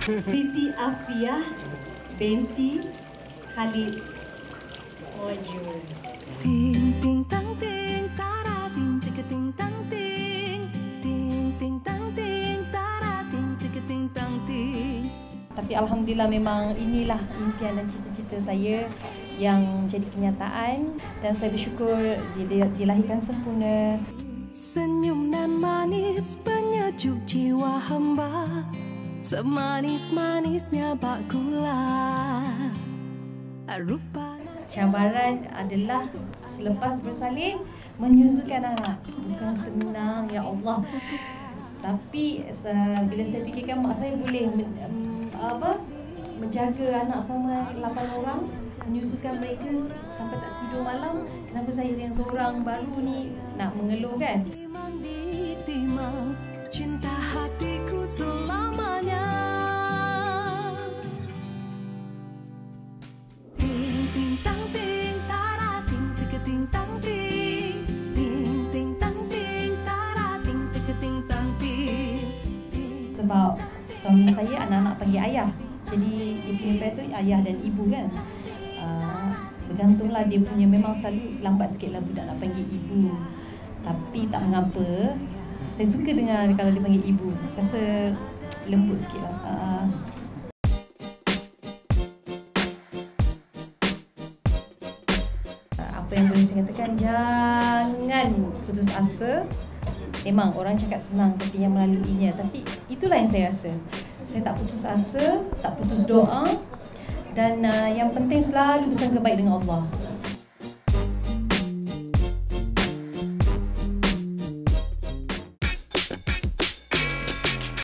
Siti Afiah binti Khalid Mojur. Ting ting tang ting tara ting tika ting tang ting ting ting tang ting tara ting tika ting tang ting Tapi Alhamdulillah memang inilah impian dan cita-cita saya yang jadi kenyataan dan saya bersyukur dil- dilahirkan sempurna. Senyum nan manis penyejuk jiwa hamba Semanis-manisnya bak gula Rupa Cabaran adalah selepas bersalin menyusukan anak. Bukan senang ya Allah. Tapi bila saya fikirkan mak saya boleh um, apa menjaga anak sama 8 orang, menyusukan mereka sampai tak tidur malam, kenapa saya yang seorang baru ni nak mengeluh kan? Cinta hatiku selamanya Sebab suami saya anak-anak panggil ayah. Jadi dia punya pair tu ayah dan ibu kan. Uh, bergantunglah dia punya memang selalu lambat sikit lah budak nak panggil ibu. Tapi tak mengapa. Saya suka dengar kalau dia panggil ibu. Rasa lembut sikit lah. Uh, apa yang boleh saya katakan jangan putus asa memang orang cakap senang tapi yang melaluinya. Tapi itulah yang saya rasa. Saya tak putus asa tak putus doa. Dan uh, yang penting selalu bersangka baik dengan Allah